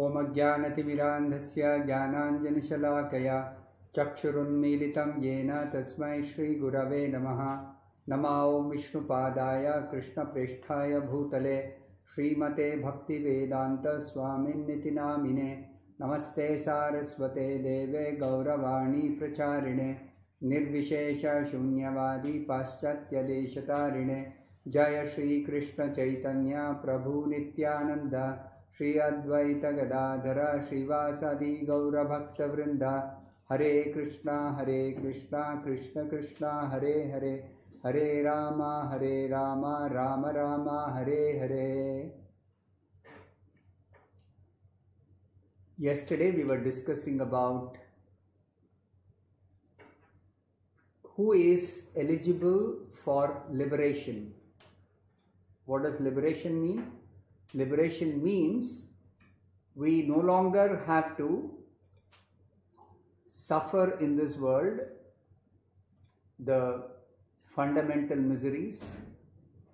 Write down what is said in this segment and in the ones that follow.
ॐ अज्ञानतिमिरान्धस्य ज्ञानाञ्जनशलाकया चक्षुरुन्मीलितं येन तस्मै श्रीगुरवे नमः। नमा ॐ विष्णुपादाय कृष्णप्रेष्ठाय भूतले। श्रीमते भक्तिवेदान्तस्वामिन्निति नामिने नमस्ते सारस्वते देवे गौरवाणी प्रचारिणे। निर्विशेषशून्यवादी पाश्चात्यदेशतारिणे। जय श्री श्रीकृष्णचैतन्य प्रभु नित्यानन्द। श्री अद्वैत गदाधर श्रीवासादि गौरभक्तवृन्द हरे कृष्णा हरे कृष्णा कृष्ण कृष्णा हरे हरे हरे राम हरे Ram Ram Ram Hare Hare yesterday we were discussing about who is eligible for liberation what does liberation mean liberation means we no longer have to suffer in this world the fundamental miseries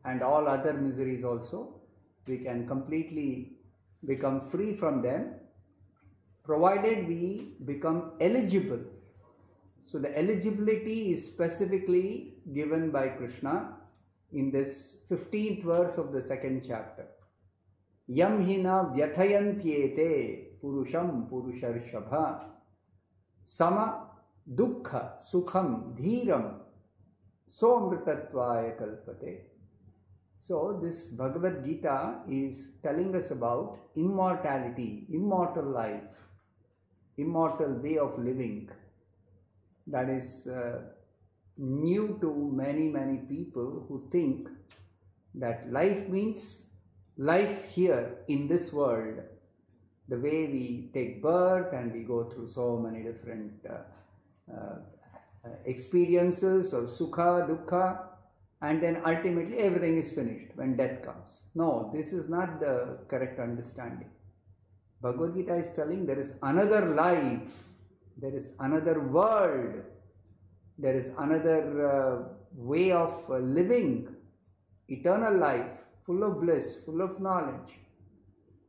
and all other miseries also we can completely become free from them provided we become eligible. So the eligibility is specifically given by Krishna in this 15th verse of the second chapter. Yam hina vyathayantyete purusham purusharshabha sama dukkha sukham dhiram somritatvaya kalpate. So, this Bhagavad Gita is telling us about immortality, immortal life, immortal way of living that is uh, new to many, many people who think that life means life here in this world. The way we take birth and we go through so many different uh, uh, experiences of sukha, dukkha, and then ultimately everything is finished when death comes. No, this is not the correct understanding. Bhagavad Gita is telling there is another life, there is another world, there is another uh, way of uh, living, eternal life, full of bliss, full of knowledge,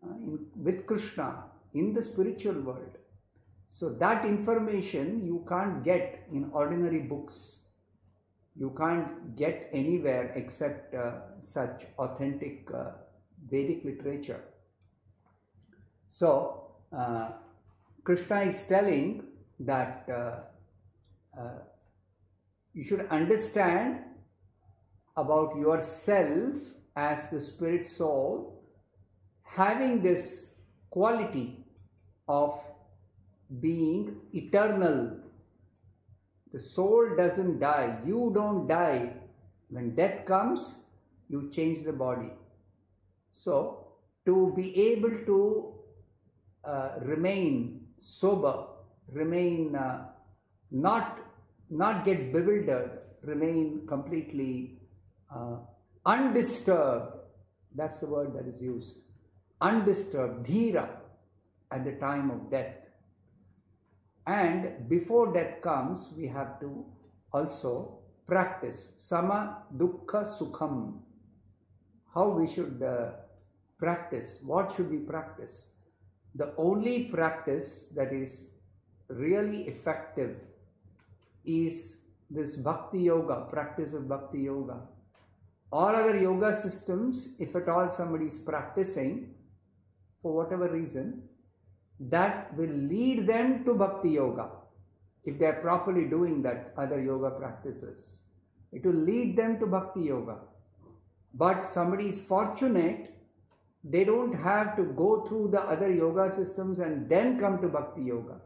uh, in, with Krishna in the spiritual world. So, that information you can't get in ordinary books you can't get anywhere except uh, such authentic uh, Vedic literature. So, uh, Krishna is telling that you should understand about yourself as the spirit soul having this quality of being eternal the soul doesn't die. You don't die. When death comes, you change the body. So, to be able to uh, remain sober, remain uh, not not get bewildered, remain completely uh, undisturbed. That's the word that is used. Undisturbed, dhira, at the time of death. And before death comes, we have to also practice sama dukkha sukham. How we should uh, practice, what should we practice? The only practice that is really effective is this bhakti yoga, practice of bhakti yoga. All other yoga systems, if at all somebody is practicing for whatever reason, that will lead them to bhakti yoga. If they are properly doing that other yoga practices it will lead them to bhakti yoga. But somebody is fortunate they don't have to go through the other yoga systems and then come to bhakti yoga.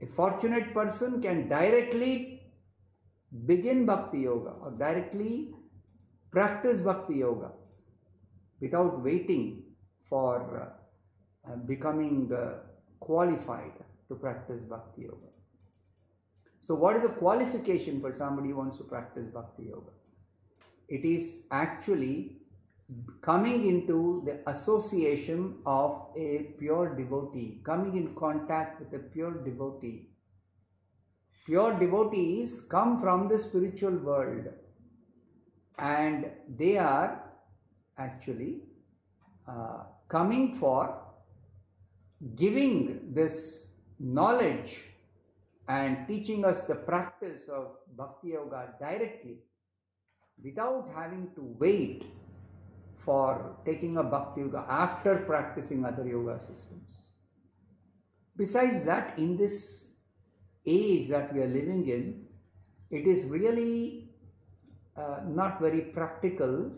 A fortunate person can directly begin bhakti yoga or directly practice bhakti yoga without waiting for uh, becoming uh, qualified to practice bhakti yoga. So, what is the qualification for somebody who wants to practice bhakti yoga? It is actually coming into the association of a pure devotee, coming in contact with a pure devotee. Pure devotees come from the spiritual world and they are actually uh, coming for giving this knowledge and teaching us the practice of Bhakti Yoga directly without having to wait for taking a Bhakti Yoga after practicing other yoga systems. Besides that, in this age that we are living in, it is really uh, not very practical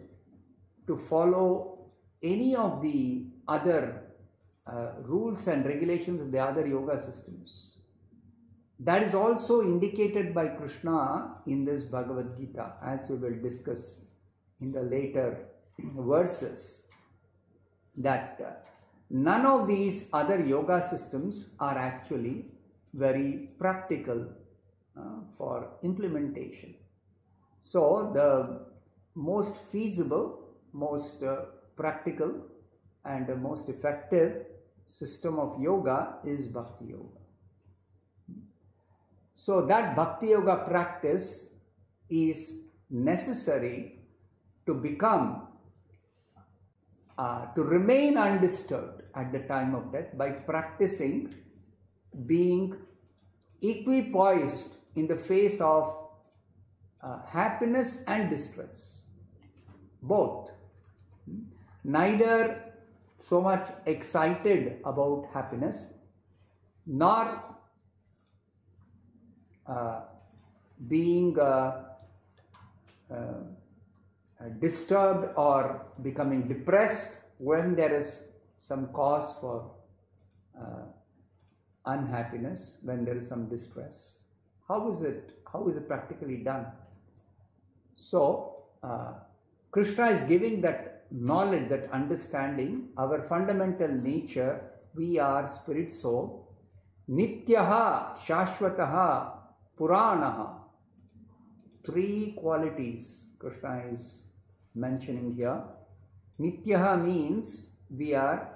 to follow any of the other uh, rules and regulations of the other yoga systems. That is also indicated by Krishna in this Bhagavad Gita, as we will discuss in the later verses. That uh, none of these other yoga systems are actually very practical uh, for implementation. So, the most feasible, most uh, practical, and the most effective system of yoga is Bhakti Yoga. So, that Bhakti Yoga practice is necessary to become, uh, to remain undisturbed at the time of death by practicing being equipoised in the face of uh, happiness and distress. Both. Neither so much excited about happiness nor uh, being uh, uh, disturbed or becoming depressed when there is some cause for uh, unhappiness, when there is some distress. How is it? How is it practically done? So, uh, Krishna is giving that knowledge, that understanding, our fundamental nature, we are spirit soul, Nityaha, Shashwataha, Puranaha. Three qualities Krishna is mentioning here. Nityaha means we are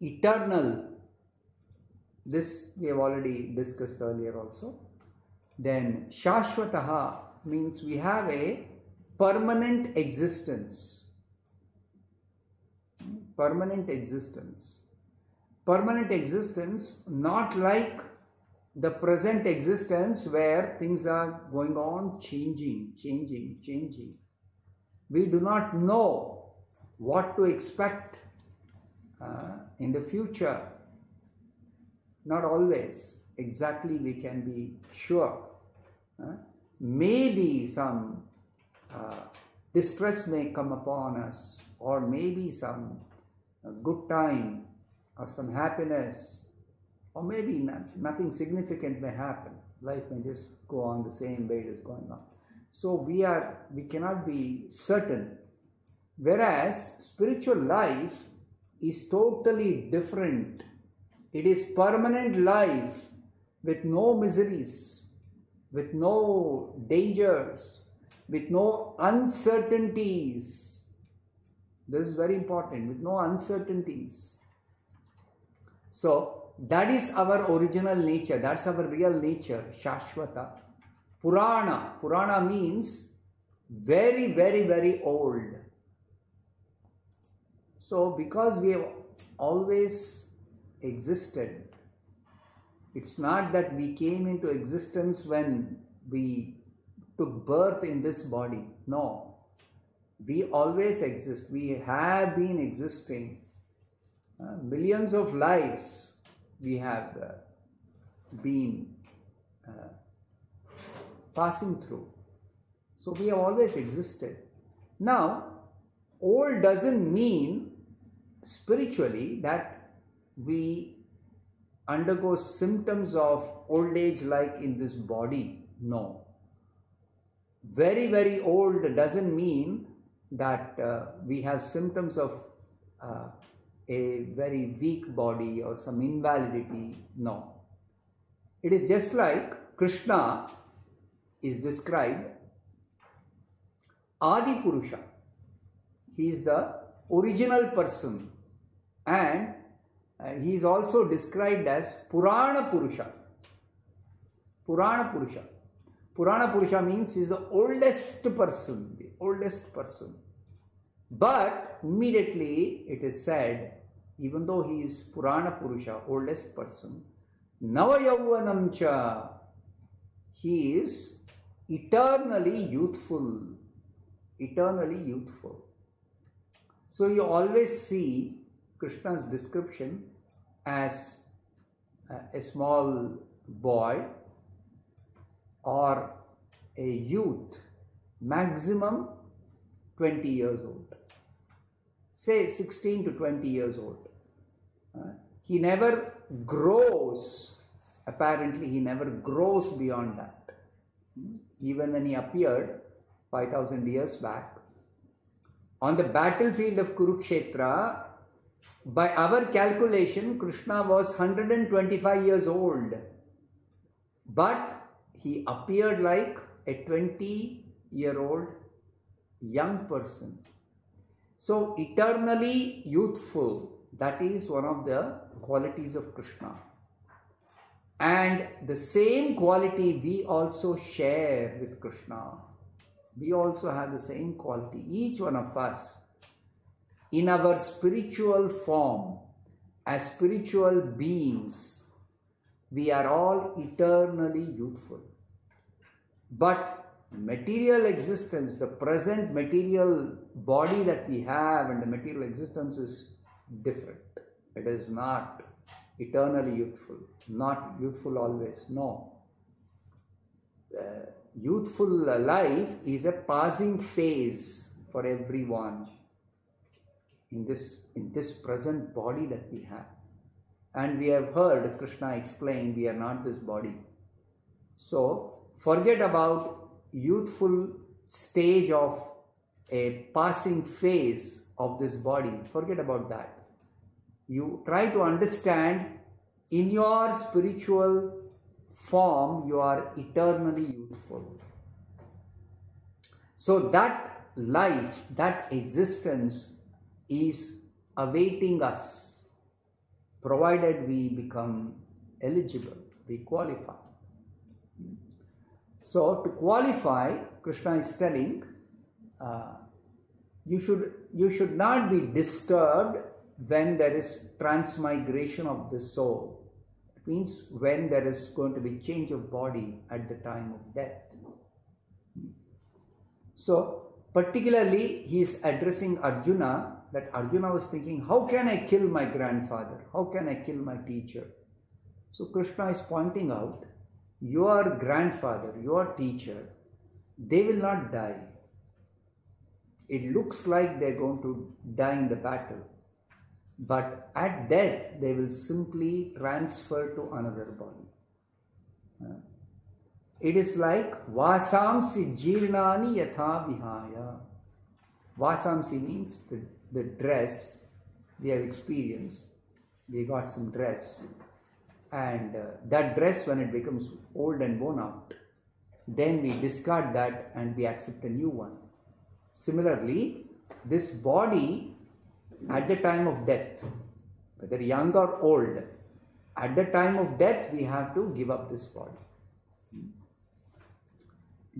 eternal. This we have already discussed earlier also. Then Shashwataha means we have a permanent existence. Permanent existence. Permanent existence, not like the present existence where things are going on changing, changing, changing. We do not know what to expect uh, in the future. Not always exactly we can be sure. Uh, maybe some uh, distress may come upon us, or maybe some uh, good time, or some happiness, or maybe not, nothing significant may happen. Life may just go on the same way it is going on. So we are we cannot be certain. Whereas spiritual life is totally different. It is permanent life with no miseries, with no dangers, with no uncertainties. This is very important, with no uncertainties. So, that is our original nature, that's our real nature, Shashwata. Purana, Purana means very, very, very old. So, because we have always existed, it's not that we came into existence when we took birth in this body. No. We always exist. We have been existing. Uh, millions of lives we have uh, been uh, passing through. So we have always existed. Now, old doesn't mean spiritually that we undergo symptoms of old age like in this body. No. Very, very old doesn't mean that uh, we have symptoms of uh, a very weak body or some invalidity. No. It is just like Krishna is described Adi Purusha. He is the original person and Uh, he is also described as Purana Purusha. Purana Purusha. Purana Purusha means he is the oldest person, the oldest person. But immediately it is said even though he is Purana Purusha, oldest person, Navayauvanamcha, he is eternally youthful. Eternally youthful. So you always see Krishna's description as a, a small boy or a youth, maximum 20 years old. Say 16 to 20 years old. Uh, he never grows, apparently, he never grows beyond that. Even when he appeared 5000 years back, on the battlefield of Kurukshetra, by our calculation, Krishna was 125 years old. But he appeared like a 20 year old young person. So, eternally youthful, that is one of the qualities of Krishna. And the same quality we also share with Krishna. We also have the same quality, each one of us. In our spiritual form, as spiritual beings, we are all eternally youthful. But material existence, the present material body that we have and the material existence is different. It is not eternally youthful, not youthful always. No. Uh, youthful life is a passing phase for everyone in this in this present body that we have. And we have heard krishna explain we are not this body. So forget about youthful stage of a passing phase of this body. Forget about that. You try to understand in your spiritual form you are eternally youthful. So that life that existence is awaiting us provided we become eligible we qualify so to qualify, Krishna is telling, uh, you should you should not be disturbed when there is transmigration of the soul. It means when there is going to be change of body at the time of death. So particularly he is addressing Arjuna that Arjuna was thinking, how can I kill my grandfather? How can I kill my teacher? So Krishna is pointing out your grandfather, your teacher, they will not die. It looks like they're going to die in the battle, but at death they will simply transfer to another body. It is like vasamsi jirnani yatha vihaya. Vasamsi means the, the dress we have experienced. We got some dress. And uh, that dress when it becomes old and worn out then we discard that and we accept a new one. Similarly this body at the time of death whether young or old at the time of death we have to give up this body.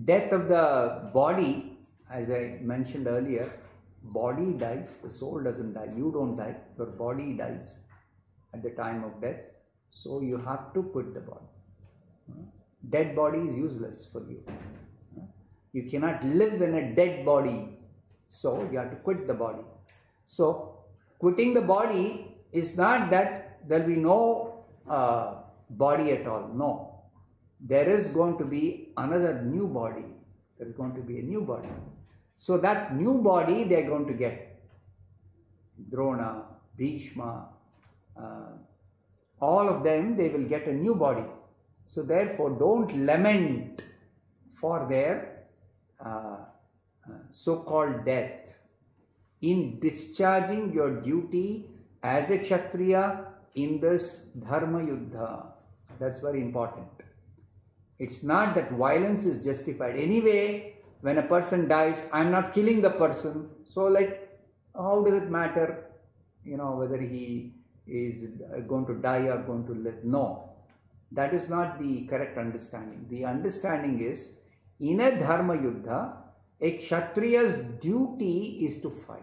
Death of the body as i mentioned earlier body dies the soul doesn't die you don't die your body dies at the time of death so you have to quit the body. Dead body is useless for you. You cannot live in a dead body. So you have to quit the body. So quitting the body is not that there will be no uh, body at all. No. There is going to be another new body. There is going to be a new body. So that new body they are going to get. Drona, Bhishma, uh, all of them they will get a new body. So therefore don't lament for their uh, uh, so-called death. In discharging your duty as a kshatriya in this dharma yuddha that's very important. It's not that violence is justified. Anyway when a person dies i'm not killing the person so like how does it matter you know whether he is going to die or going to live. No, that is not the correct understanding. The understanding is in a dharma yuddha, a kshatriya's duty is to fight.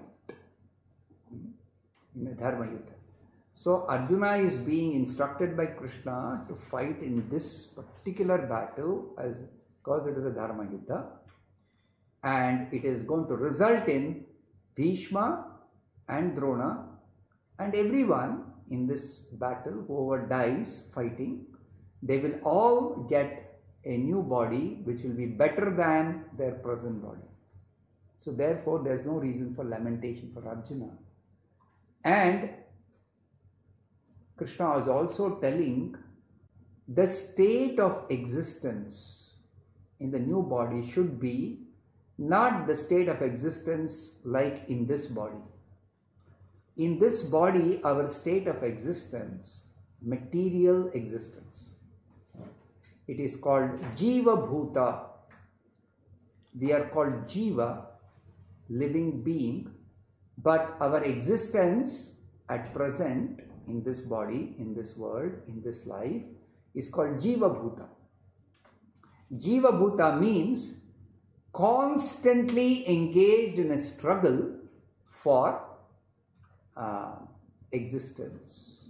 In a dharma yuddha. So Arjuna is being instructed by Krishna to fight in this particular battle as because it is a Dharma Yuddha and it is going to result in Bhishma and Drona and everyone in this battle, whoever dies fighting, they will all get a new body which will be better than their present body. So therefore there is no reason for lamentation for Arjuna. And Krishna is also telling the state of existence in the new body should be not the state of existence like in this body. In this body, our state of existence, material existence, it is called Jiva Bhuta. We are called Jiva, living being, but our existence at present in this body, in this world, in this life is called Jiva Bhuta. Jiva Bhuta means constantly engaged in a struggle for uh, existence.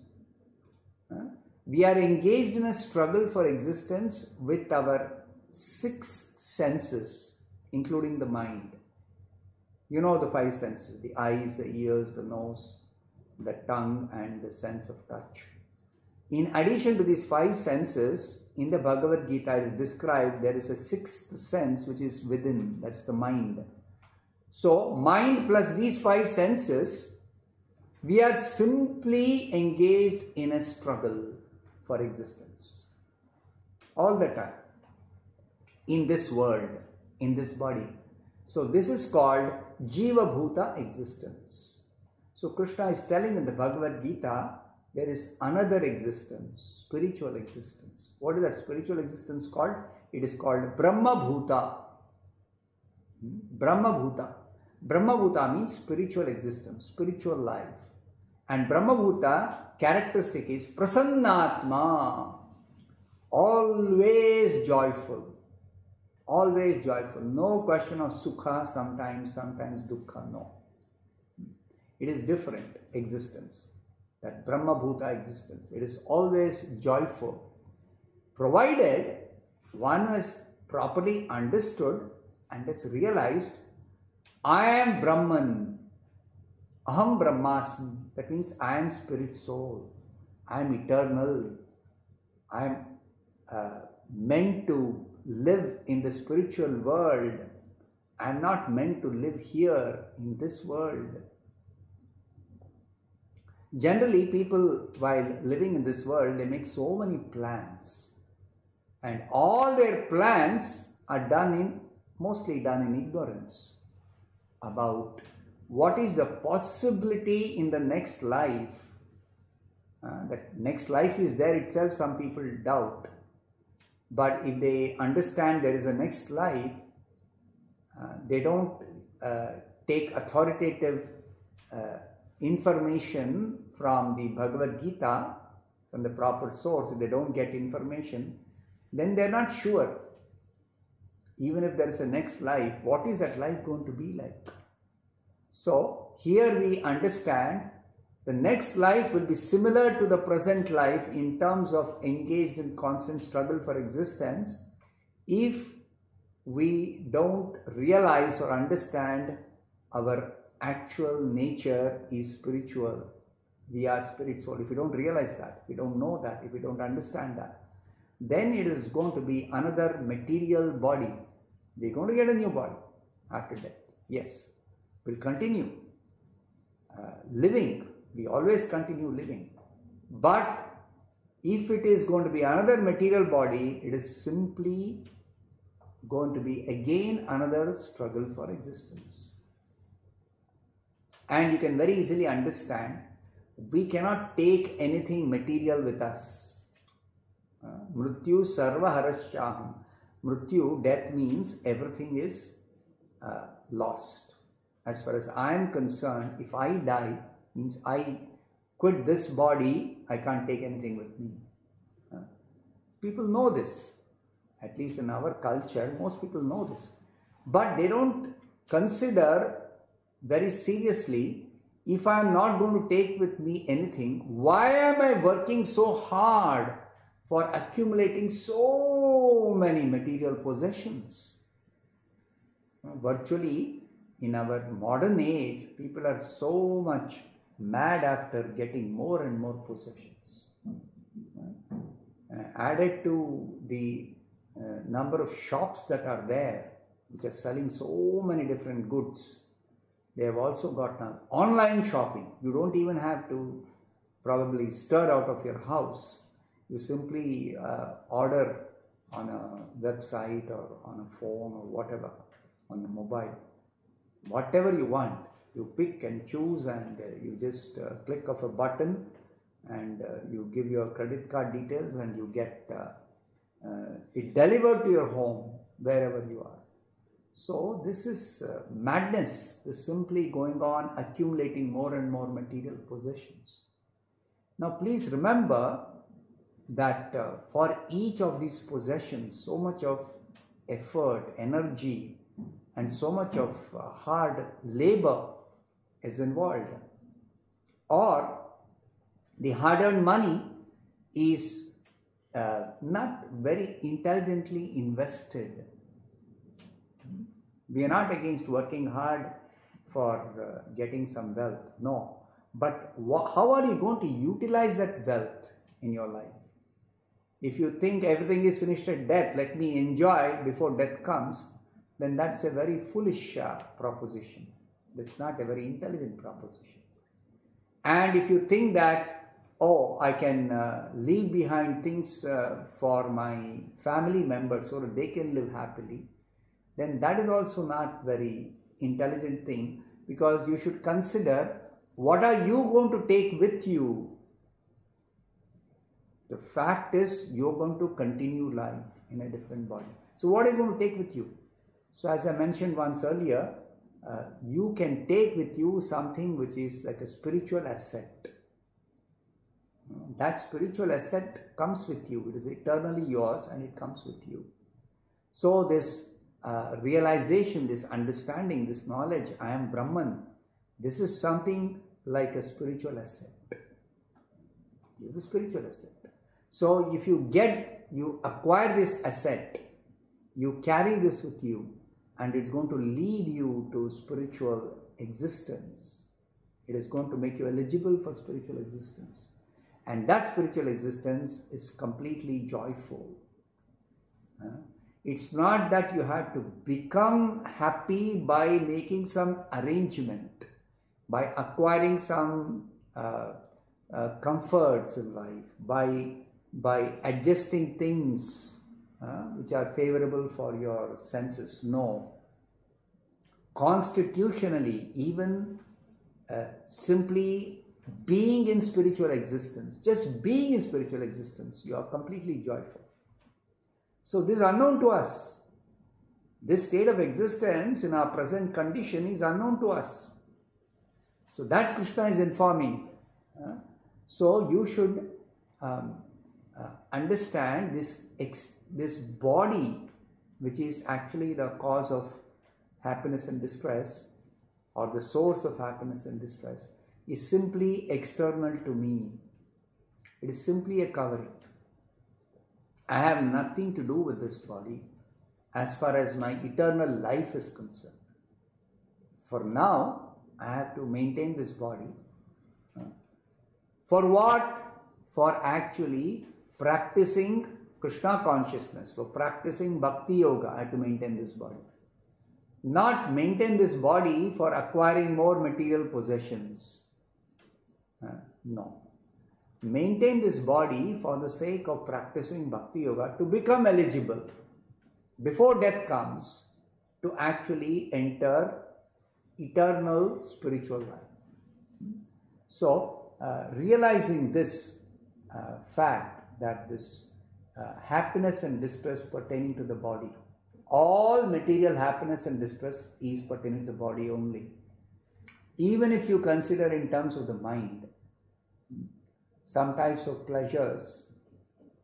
Uh, we are engaged in a struggle for existence with our six senses, including the mind. You know the five senses the eyes, the ears, the nose, the tongue, and the sense of touch. In addition to these five senses, in the Bhagavad Gita it is described there is a sixth sense which is within, that's the mind. So, mind plus these five senses, we are simply engaged in a struggle for existence. All the time. In this world, in this body. So, this is called Jiva Bhuta existence. So, Krishna is telling in the Bhagavad Gita there is another existence, spiritual existence. What is that spiritual existence called? It is called Brahma Bhuta. Hmm? Brahma Bhuta. Brahma Bhuta means spiritual existence, spiritual life. And Brahma Bhuta characteristic is Prasannatma. Always joyful. Always joyful. No question of sukha, sometimes, sometimes dukkha. No. It is different existence that Brahma Bhuta existence. It is always joyful, provided one has properly understood and has realized I am Brahman, Aham Brahmasmi. That means I am spirit soul, I am eternal, I am uh, meant to live in the spiritual world. I am not meant to live here in this world. Generally, people, while living in this world, they make so many plans. And all their plans are done in, mostly done in ignorance about what is the possibility in the next life. Uh, that next life is there itself, some people doubt. But if they understand there is a next life, uh, they don't uh, take authoritative uh, information from the Bhagavad Gita, from the proper source, if they don't get information, then they're not sure. Even if there is a next life, what is that life going to be like? So, here we understand the next life will be similar to the present life in terms of engaged in constant struggle for existence if we don't realize or understand our actual nature is spiritual we are spirit soul. If we don't realize that, if we don't know that, if we don't understand that, then it is going to be another material body. We're going to get a new body after death. Yes, we'll continue uh, living. We always continue living. But if it is going to be another material body, it is simply going to be again another struggle for existence. And you can very easily understand we cannot take anything material with us. Uh, mrityu sarva haraschaham. Mrityu, death means everything is uh, lost. As far as I am concerned, if I die, means I quit this body, I can't take anything with me. Uh, people know this. At least in our culture, most people know this. But they don't consider very seriously if I am not going to take with me anything, why am I working so hard for accumulating so many material possessions? Virtually, in our modern age, people are so much mad after getting more and more possessions. Uh, added to the uh, number of shops that are there, which are selling so many different goods, they have also got now online shopping. You don't even have to probably stir out of your house. You simply uh, order on a website or on a phone or whatever, on your mobile. Whatever you want, you pick and choose and uh, you just uh, click of a button and uh, you give your credit card details and you get uh, uh, it delivered to your home wherever you are. So this is uh, madness, is simply going on accumulating more and more material possessions. Now please remember that uh, for each of these possessions, so much of effort, energy, and so much of uh, hard labor is involved. Or the hard earned money is uh, not very intelligently invested we are not against working hard for uh, getting some wealth, no. But how are you going to utilize that wealth in your life? If you think everything is finished at death, let me enjoy before death comes, then that's a very foolish uh, proposition. That's not a very intelligent proposition. And if you think that, oh, I can uh, leave behind things uh, for my family members so that they can live happily, then that is also not very intelligent thing because you should consider what are you going to take with you. The fact is you're going to continue life in a different body. So what are you going to take with you? So as i mentioned once earlier uh, you can take with you something which is like a spiritual asset. That spiritual asset comes with you. It is eternally yours and it comes with you. So this uh, realization, this understanding, this knowledge, I am Brahman, this is something like a spiritual asset. This is a spiritual asset. So if you get, you acquire this asset, you carry this with you, and it's going to lead you to spiritual existence. It is going to make you eligible for spiritual existence. And that spiritual existence is completely joyful. It's not that you have to become happy by making some arrangement, by acquiring some uh, uh, comforts in life, by, by adjusting things uh, which are favorable for your senses. No. Constitutionally, even uh, simply being in spiritual existence, just being in spiritual existence, you are completely joyful. So this is unknown to us. This state of existence in our present condition is unknown to us. So that Krishna is informing. Uh, so you should um, uh, understand this ex- this body, which is actually the cause of happiness and distress, or the source of happiness and distress, is simply external to me. It is simply a covering. I have nothing to do with this body as far as my eternal life is concerned. For now, I have to maintain this body. For what? For actually practicing Krishna consciousness, for practicing Bhakti Yoga, I have to maintain this body. Not maintain this body for acquiring more material possessions. no maintain this body for the sake of practicing bhakti yoga to become eligible before death comes to actually enter eternal spiritual life. So, uh, realizing this uh, fact that this uh, happiness and distress pertaining to the body, all material happiness and distress is pertaining to the body only. Even if you consider in terms of the mind, some types of pleasures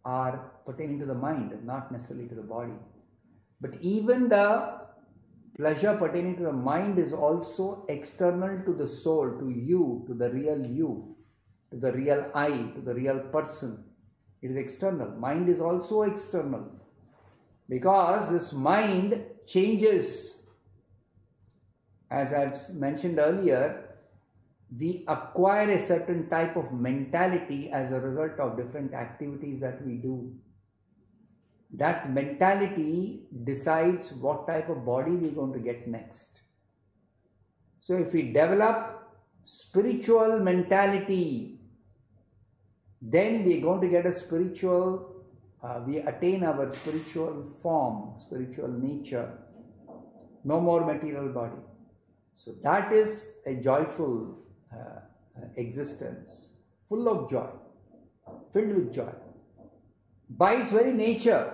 are pertaining to the mind, not necessarily to the body. But even the pleasure pertaining to the mind is also external to the soul, to you, to the real you, to the real I, to the real person. It is external. Mind is also external. Because this mind changes. As I've mentioned earlier, we acquire a certain type of mentality as a result of different activities that we do. That mentality decides what type of body we're going to get next. So, if we develop spiritual mentality, then we're going to get a spiritual, uh, we attain our spiritual form, spiritual nature, no more material body. So, that is a joyful existence, full of joy, filled with joy. By its very nature,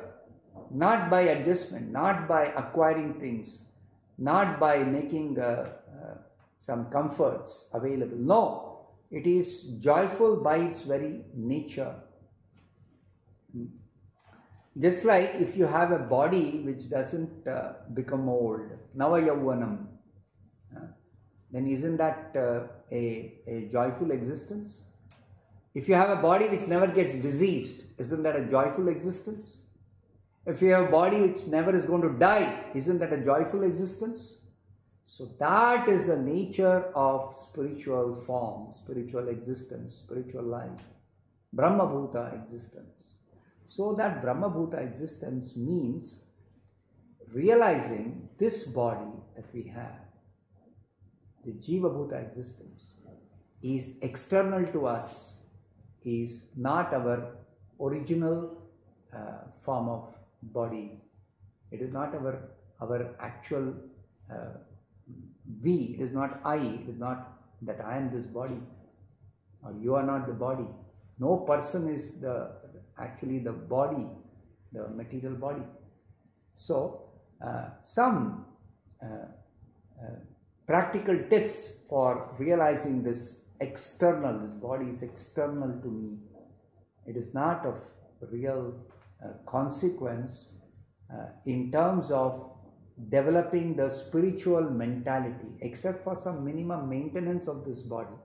not by adjustment, not by acquiring things, not by making uh, uh, some comforts available. No, it is joyful by its very nature. Just like if you have a body which doesn't uh, become old, Navayauvanam, uh, then isn't that uh, a, a joyful existence? If you have a body which never gets diseased, isn't that a joyful existence? If you have a body which never is going to die, isn't that a joyful existence? So that is the nature of spiritual form, spiritual existence, spiritual life, Brahma Bhuta existence. So that Brahma Bhuta existence means realizing this body that we have, the Jiva Bhuta existence, is external to us, is not our original uh, form of body. It is not our, our actual uh, we, it is not I, it is not that I am this body or you are not the body. No person is the actually the body, the material body. So, uh, some uh, uh, practical tips for realizing this external, this body is external to me. It is not of real uh, consequence uh, in terms of developing the spiritual mentality, except for some minimum maintenance of this body.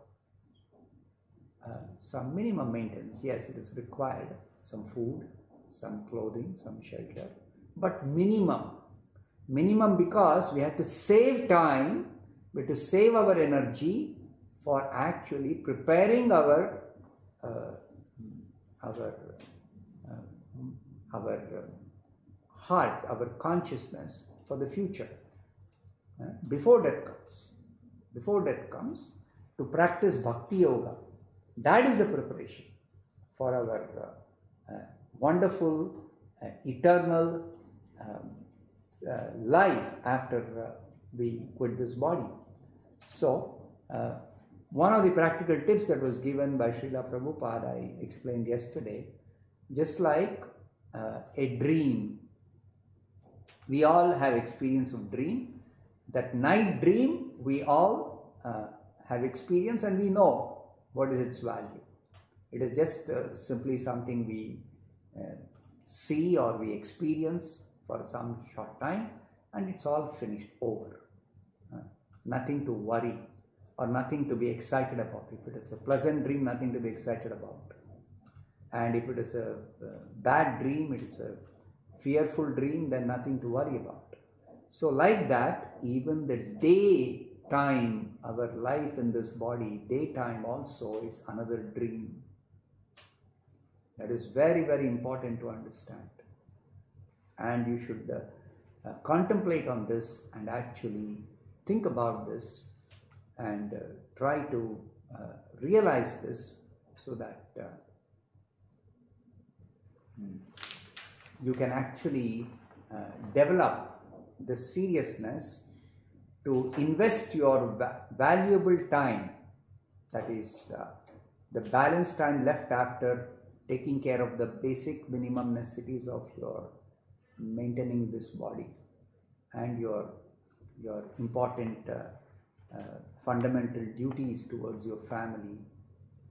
Uh, some minimum maintenance, yes, it is required. Some food, some clothing, some shelter, but minimum. Minimum because we have to save time, have to save our energy for actually preparing our uh, our our uh, heart, our consciousness for the future. Uh, before death comes, before death comes, to practice bhakti yoga. That is the preparation for our uh, uh, wonderful, uh, eternal um, uh, life after we quit this body. So, one of the practical tips that was given by Srila Prabhupada, I explained yesterday, just like uh, a dream. We all have experience of dream. That night dream, we all uh, have experience and we know what is its value. It is just uh, simply something we uh, see or we experience for some short time and it's all finished over. Nothing to worry or nothing to be excited about. If it is a pleasant dream, nothing to be excited about and if it is a, a bad dream, it is a fearful dream, then nothing to worry about. So, like that, even the day time, our life in this body, daytime also is another dream. That is very, very important to understand. And you should uh, uh, contemplate on this and actually think about this and uh, try to uh, realize this so that uh, you can actually develop the seriousness to invest your va- valuable time, that is, uh, the balance time left after taking care of the basic minimum necessities of your maintaining this body and your your important uh, uh, fundamental duties towards your family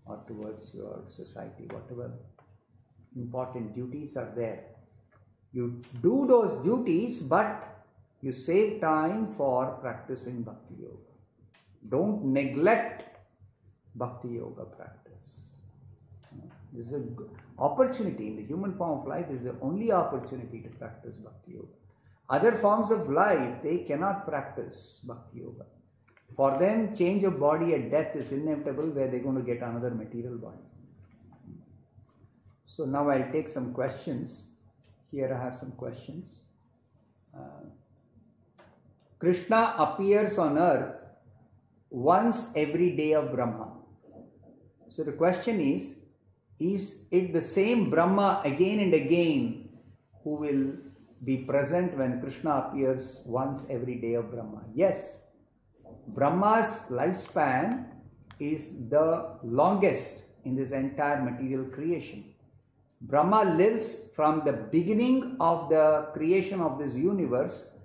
or towards your society, whatever important duties are there. You do those duties, but You save time for practicing Bhakti Yoga. Don't neglect Bhakti Yoga practice. This is an opportunity in the human form of life is the only opportunity to practice Bhakti Yoga. Other forms of life, they cannot practice Bhakti Yoga. For them, change of body at death is inevitable where they're going to get another material body. So now I'll take some questions. Here I have some questions. Uh, Krishna appears on earth once every day of Brahma. So the question is Is it the same Brahma again and again who will be present when Krishna appears once every day of Brahma? Yes. Brahma's lifespan is the longest in this entire material creation. Brahma lives from the beginning of the creation of this universe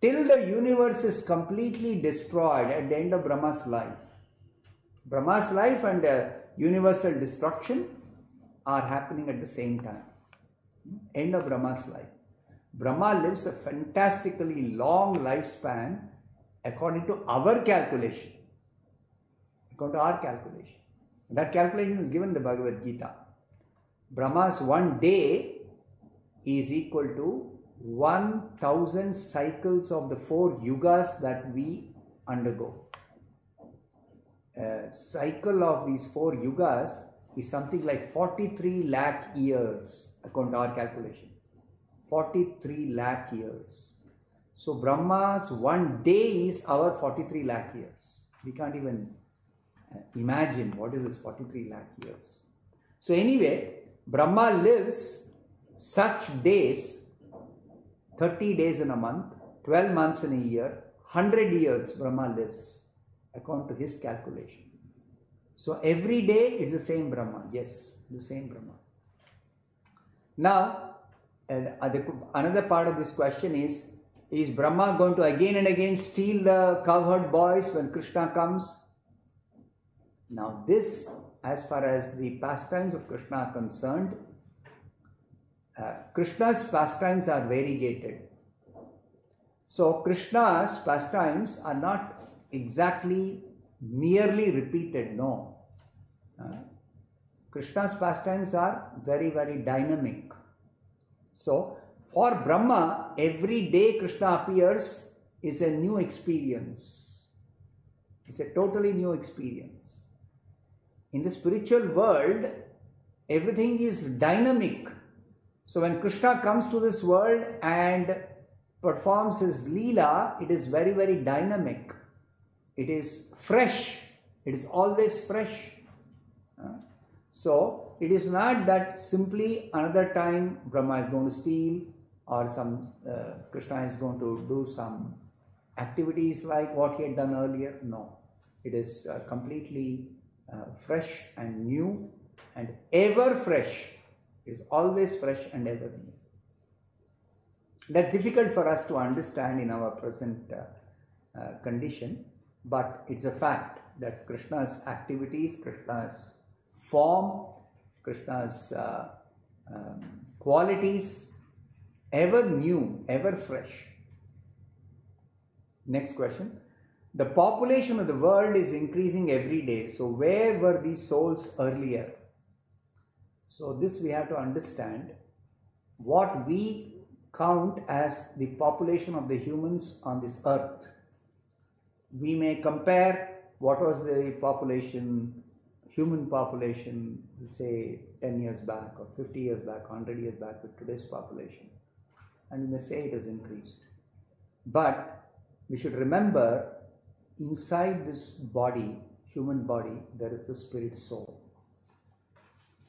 till the universe is completely destroyed at the end of Brahma's life. Brahma's life and the universal destruction are happening at the same time. End of Brahma's life. Brahma lives a fantastically long lifespan according to our calculation. According to our calculation. That calculation is given in the Bhagavad Gita. Brahma's one day is equal to 1000 cycles of the four yugas that we undergo. A cycle of these four yugas is something like 43 lakh years according to our calculation. 43 lakh years. So Brahma's one day is our 43 lakh years. We can't even uh, imagine what is this 43 lakh years. So anyway, Brahma lives such days 30 days in a month, 12 months in a year, 100 years Brahma lives according to his calculation. So every day it's the same Brahma. Yes, the same Brahma. Now, another part of this question is Is Brahma going to again and again steal the cowherd boys when Krishna comes? Now, this, as far as the pastimes of Krishna are concerned, uh, Krishna's pastimes are variegated. So, Krishna's pastimes are not exactly merely repeated, no. Uh, Krishna's pastimes are very, very dynamic. So, for Brahma, every day Krishna appears is a new experience. It's a totally new experience. In the spiritual world, everything is dynamic. So, when Krishna comes to this world and performs his Leela, it is very, very dynamic. It is fresh. It is always fresh. Uh, so, it is not that simply another time Brahma is going to steal or some uh, Krishna is going to do some activities like what he had done earlier. No, it is uh, completely uh, fresh and new and ever fresh. It is always fresh and ever new. That's difficult for us to understand in our present uh, uh, condition, but it's a fact that Krishna's activities, Krishna's form, Krishna's uh, um, qualities, ever new, ever fresh. Next question. The population of the world is increasing every day. So, where were these souls earlier? So, this we have to understand. What we count as the population of the humans on this earth, we may compare what was the population human population, say 10 years back or 50 years back, 100 years back with today's population. And we may say it has increased. But we should remember inside this body, human body, there is the spirit soul.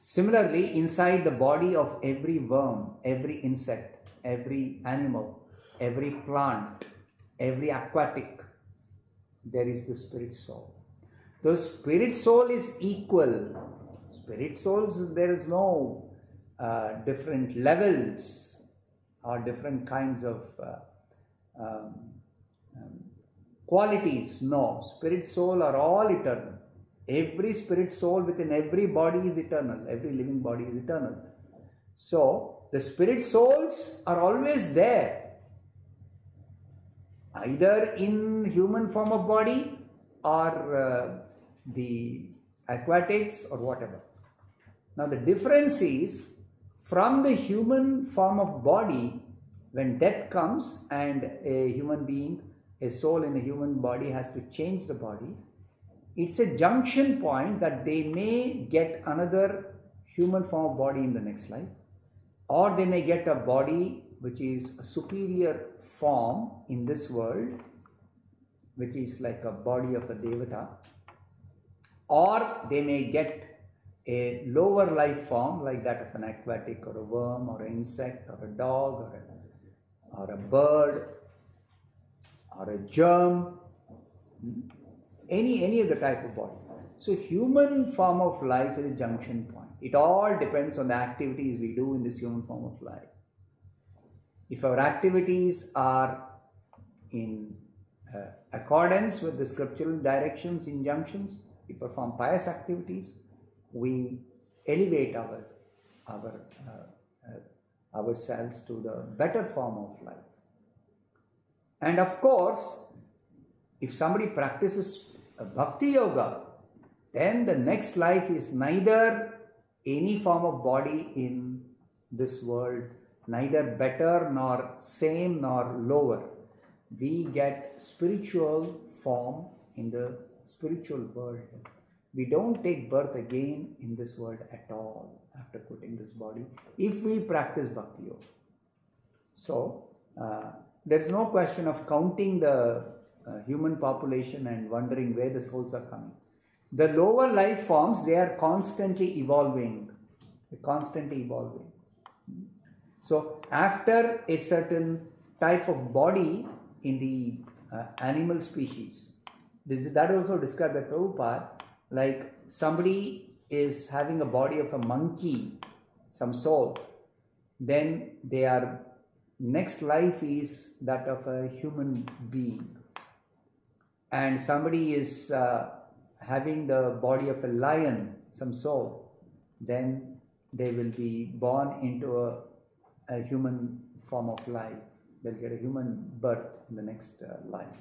Similarly, inside the body of every worm, every insect, every animal, every plant, every aquatic, there is the spirit soul. The spirit soul is equal. Spirit souls, there is no uh, different levels or different kinds of uh, um, um, qualities. No, spirit soul are all eternal. Every spirit soul within every body is eternal. Every living body is eternal. So, the spirit souls are always there. either in human form of body or uh, the aquatics or whatever. Now the difference is from the human form of body, when death comes and a human being, a soul in a human body has to change the body, it's a junction point that they may get another human form of body in the next life, or they may get a body which is a superior form in this world, which is like a body of a devata, or they may get a lower life form like that of an aquatic or a worm or an insect or a dog or a, or a bird or a germ, any, any other type of body. So human form of life is a junction point. It all depends on the activities we do in this human form of life. If our activities are in uh, accordance with the scriptural directions, injunctions, we perform pious activities, we elevate our, our, uh, uh, ourselves to the better form of life. And of course, if somebody practices bhakti yoga, then the next life is neither any form of body in this world, neither better nor same nor lower. We get spiritual form in the spiritual world. We don't take birth again in this world at all after quitting this body if we practice bhakti yoga. So, uh, there's no question of counting the uh, human population and wondering where the souls are coming. The lower life forms, they are constantly evolving, constantly evolving. So, after a certain type of body in the uh, animal species, that also described by Prabhupada, like somebody is having a body of a monkey, some soul, then they are next life is that of a human being. And somebody is uh, having the body of a lion some soul then they will be born into a, a human form of life. They'll get a human birth in the next uh, life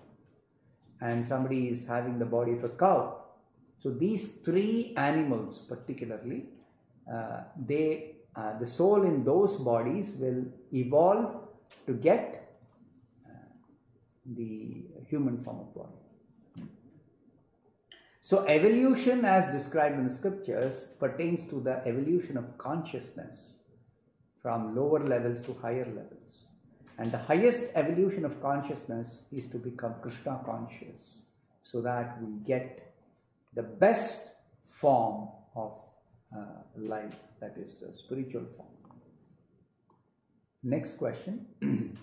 and somebody is having the body of a cow so these three animals particularly uh, they uh, the soul in those bodies will evolve to get uh, the human form of body. So, evolution, as described in the scriptures, pertains to the evolution of consciousness from lower levels to higher levels. And the highest evolution of consciousness is to become Krishna conscious so that we get the best form of uh, life, that is the spiritual form. Next question.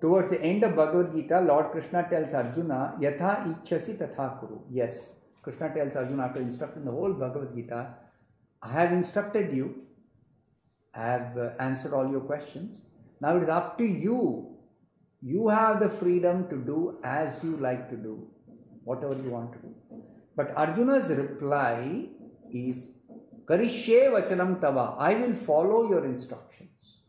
Towards the end of Bhagavad Gita, Lord Krishna tells Arjuna, Yatha ichasi tatha kuru. Yes, Krishna tells Arjuna after instructing the whole Bhagavad Gita, I have instructed you, I have uh, answered all your questions. Now it is up to you. You have the freedom to do as you like to do, whatever you want to do. But Arjuna's reply is, Karishye vachanam tava. I will follow your instructions.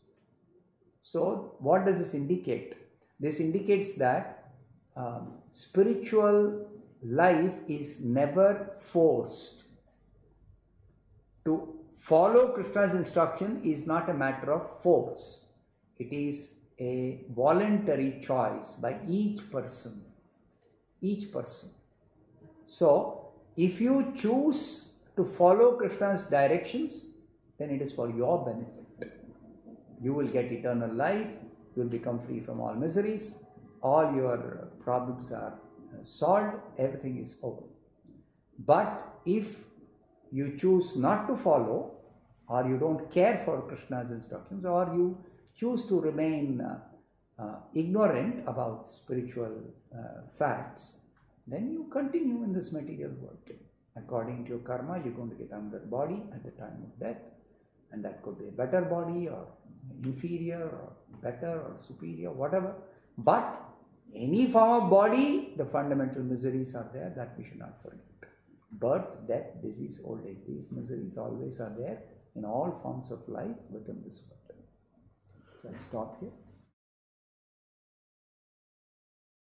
So, what does this indicate? This indicates that um, spiritual life is never forced. To follow Krishna's instruction is not a matter of force, it is a voluntary choice by each person. Each person. So, if you choose to follow Krishna's directions, then it is for your benefit you will get eternal life, you will become free from all miseries, all your problems are uh, solved, everything is over. But if you choose not to follow, or you don't care for Krishna's instructions, or you choose to remain uh, uh, ignorant about spiritual uh, facts, then you continue in this material world. According to your karma, you're going to get another body at the time of death, and that could be a better body or inferior or better or superior, whatever. But any form of body, the fundamental miseries are there that we should not forget. Birth, death, disease, old age, these miseries always are there in all forms of life within this world. So I stop here.